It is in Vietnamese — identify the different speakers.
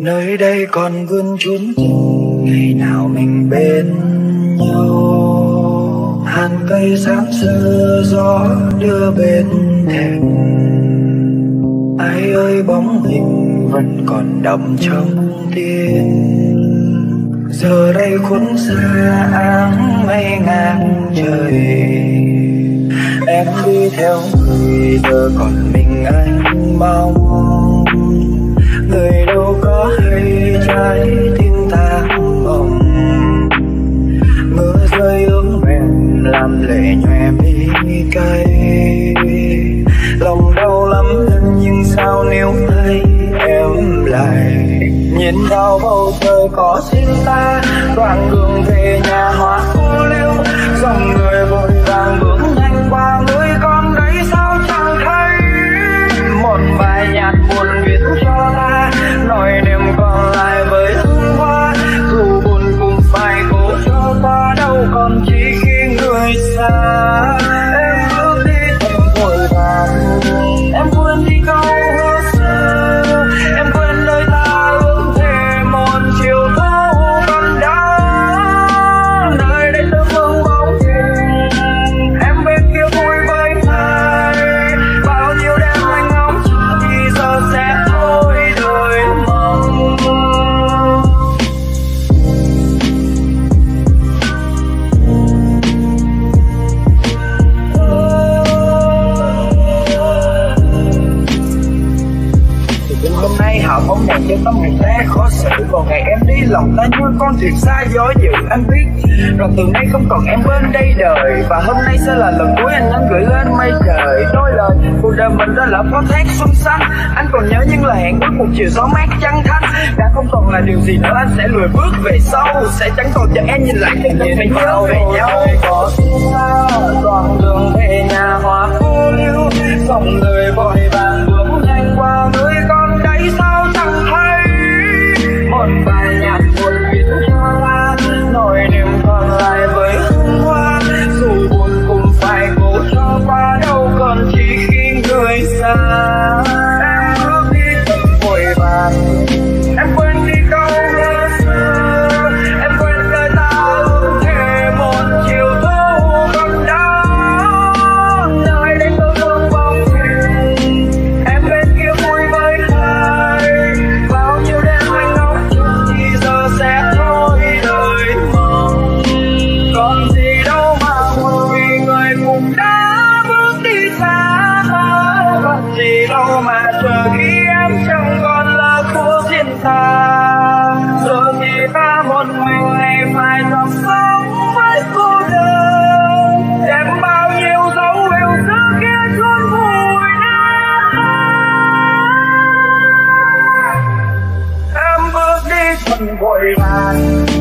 Speaker 1: nơi đây còn vươn chốn tình ngày nào mình bên nhau. Hàng cây xám xưa gió đưa bên thềm. Ai ơi, bóng hình vẫn còn đậm trong tim. Giờ đây khốn xa áng mây ngang trời. Em đi theo người, giờ còn mình anh mong làm lệ nhòe mi cay lòng đau lắm nhưng sao nếu thấy em lại? Nhìn đau bầu trời có xin ta, đoạn đường về nhà hoa khô liêu dòng người
Speaker 2: hôm nay họ bóng đèn cho tâm hồn ta khó xử. Vào ngày em đi, lòng ta như con thuyền xa gió dữ anh biết rồi từ nay không còn em bên đây đời. Và hôm nay sẽ là lần cuối anh nhắn gửi lên mây trời. Đôi lời, cuộc đời mình đã là phó thác xuân xanh. Anh còn nhớ những lời hẹn ước một chiều gió mát trăng thanh? Đã không còn là điều gì nữa, anh sẽ lùi bước về sau. Sẽ chẳng còn cho em nhìn lại cái nhìn phải nhớ về nhau
Speaker 1: có xa đoạn đường về nhà hoa phố lưu. Dòng đời boy, one.